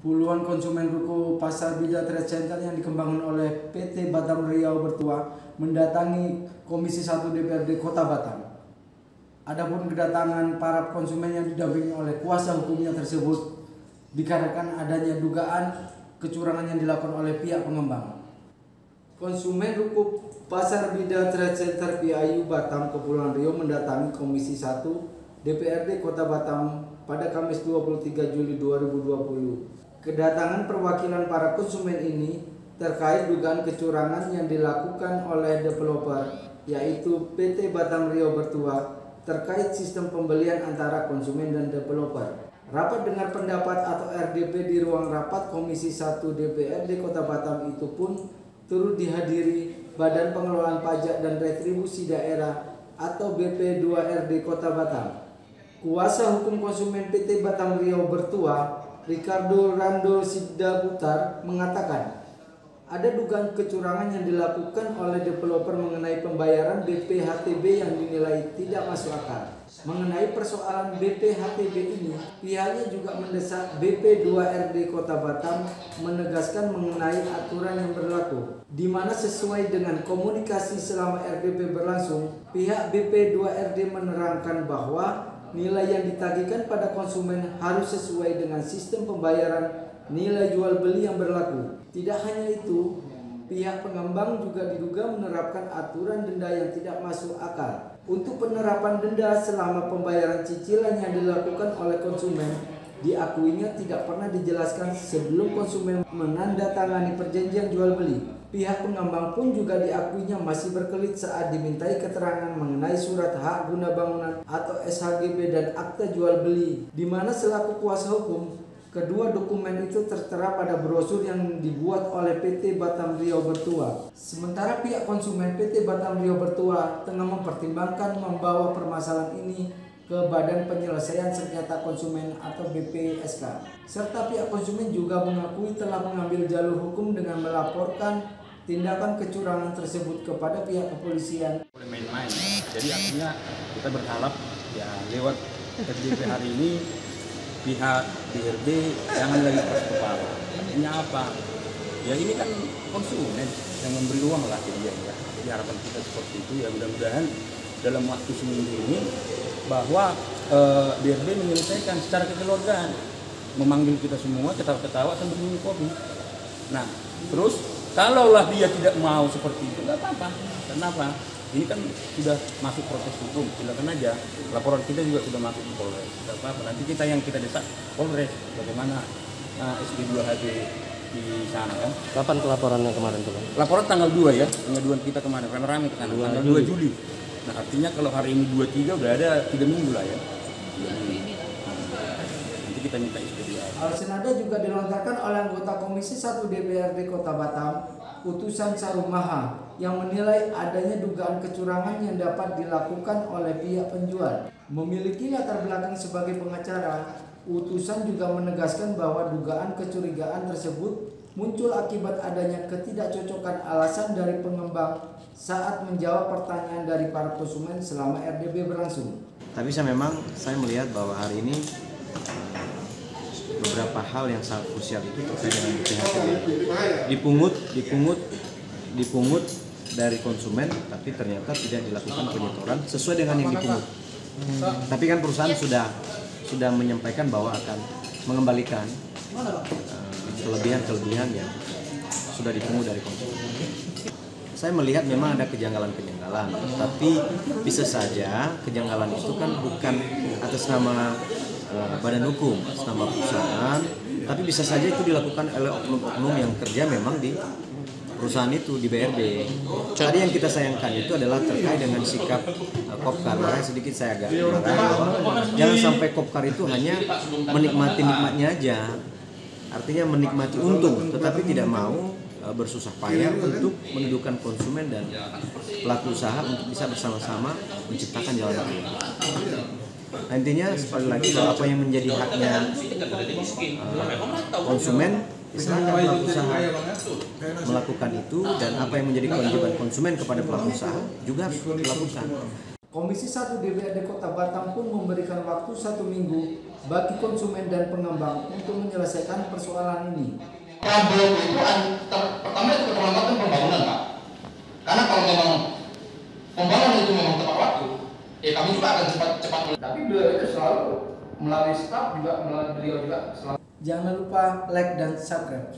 Puluhan konsumen ruko Pasar Bida Trade Center yang dikembangkan oleh PT Batam Riau Bertua mendatangi Komisi 1 DPRD Kota Batam. Adapun kedatangan para konsumen yang didampingi oleh kuasa hukumnya tersebut dikarenakan adanya dugaan kecurangan yang dilakukan oleh pihak pengembang. Konsumen ruko Pasar Bida Trade Center PIU Batam Kepulauan Riau mendatangi Komisi 1 DPRD Kota Batam pada Kamis 23 Juli 2020. Kedatangan perwakilan para konsumen ini terkait dugaan kecurangan yang dilakukan oleh developer yaitu PT Batam Rio Bertua terkait sistem pembelian antara konsumen dan developer. Rapat dengar pendapat atau RDP di ruang rapat Komisi 1 DPRD Kota Batam itu pun turut dihadiri Badan Pengelolaan Pajak dan Retribusi Daerah atau BP2RD Kota Batam. Kuasa hukum konsumen PT Batam Rio Bertua Ricardo Rando Sidda Putar mengatakan ada dugaan kecurangan yang dilakukan oleh developer mengenai pembayaran BPHTB yang dinilai tidak masuk akal. Mengenai persoalan BPHTB ini, pihaknya juga mendesak BP2RD Kota Batam menegaskan mengenai aturan yang berlaku, di mana sesuai dengan komunikasi selama RDP berlangsung, pihak BP2RD menerangkan bahwa nilai yang ditagihkan pada konsumen harus sesuai dengan sistem pembayaran nilai jual beli yang berlaku. Tidak hanya itu, pihak pengembang juga diduga menerapkan aturan denda yang tidak masuk akal. Untuk penerapan denda selama pembayaran cicilan yang dilakukan oleh konsumen, diakuinya tidak pernah dijelaskan sebelum konsumen menandatangani perjanjian jual beli. Pihak pengembang pun juga diakuinya masih berkelit saat dimintai keterangan mengenai surat hak guna bangunan atau SHGB dan akta jual beli, di mana selaku kuasa hukum Kedua dokumen itu tertera pada brosur yang dibuat oleh PT Batam Riau Bertua. Sementara pihak konsumen PT Batam Riau Bertua tengah mempertimbangkan membawa permasalahan ini ke Badan Penyelesaian Sengketa Konsumen atau BPSK. Serta pihak konsumen juga mengakui telah mengambil jalur hukum dengan melaporkan tindakan kecurangan tersebut kepada pihak kepolisian. Boleh main-main. Jadi artinya kita berharap ya lewat RDP hari ini pihak DRD jangan lagi keras kepala. Artinya apa? Ya ini kan konsumen yang memberi uang lah ke dia ya. Jadi harapan kita seperti itu ya mudah-mudahan dalam waktu seminggu ini bahwa eh, DRD menyelesaikan secara kekeluargaan memanggil kita semua ketawa-ketawa sambil minum kopi. Nah, terus Kalaulah dia tidak mau seperti itu, nggak apa-apa. Kenapa? Ini kan sudah masuk proses hukum, silakan aja. Laporan kita juga sudah masuk ke Polres, tidak apa-apa. Nanti kita yang kita desak Polres, bagaimana nah, SP2HB di sana kan. Kapan pelaporannya kemarin tuh Laporan tanggal 2 ya, pengaduan kita kemarin, rame-rame ke sana, tanggal 2 Juli. Nah artinya kalau hari ini 23 udah ada 3 minggu lah ya. Nanti kita minta SP2 Hal senada juga dilontarkan oleh anggota Komisi 1 DPRD Kota Batam, Utusan Sarumaha, yang menilai adanya dugaan kecurangan yang dapat dilakukan oleh pihak penjual. Memiliki latar belakang sebagai pengacara, utusan juga menegaskan bahwa dugaan kecurigaan tersebut muncul akibat adanya ketidakcocokan alasan dari pengembang saat menjawab pertanyaan dari para konsumen selama RDB berlangsung. Tapi saya memang saya melihat bahwa hari ini beberapa hal yang sangat krusial itu terkait dengan BPHTB dipungut dipungut dipungut dari konsumen tapi ternyata tidak dilakukan penyetoran sesuai dengan yang dipungut. Tapi kan perusahaan sudah sudah menyampaikan bahwa akan mengembalikan kelebihan-kelebihan yang sudah dipungut dari konsumen. Saya melihat memang ada kejanggalan-kejanggalan tapi bisa saja kejanggalan itu kan bukan atas nama Eh, badan hukum nama perusahaan tapi bisa saja itu dilakukan oleh oknum-oknum yang kerja memang di perusahaan itu di BRD. Tadi yang kita sayangkan itu adalah terkait dengan sikap uh, Kopkar. Makanya sedikit saya agak jangan sampai Kopkar itu hanya menikmati nikmatnya aja. Artinya menikmati untung, tetapi tidak mau uh, bersusah payah untuk mendudukan konsumen dan pelaku usaha untuk bisa bersama-sama menciptakan jalan keluar nantinya sekali lagi apa yang menjadi haknya uh, konsumen istilahnya pelaku usaha melakukan itu dan apa yang menjadi kewajiban konsumen kepada pelaku usaha juga harus dilakukan. Komisi 1 DPRD Kota Batam pun memberikan waktu satu minggu bagi konsumen dan pengembang untuk menyelesaikan persoalan ini. Kabel itu pertama itu keterlambatan pembangunan, Pak. beliau itu selalu melalui staff juga melalui beliau juga selalu. Jangan lupa like dan subscribe.